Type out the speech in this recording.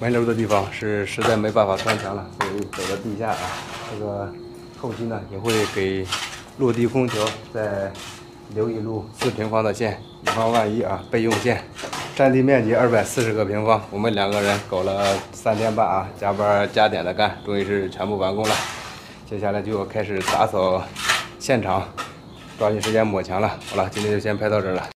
门楼的地方是实在没办法穿墙了，所以走到地下啊。这个后期呢也会给落地空调再留一路四平方的线，以防万一啊备用线。占地面积二百四十个平方，我们两个人搞了三天半啊，加班加点的干，终于是全部完工了。接下来就要开始打扫现场，抓紧时间抹墙了。好了，今天就先拍到这儿了。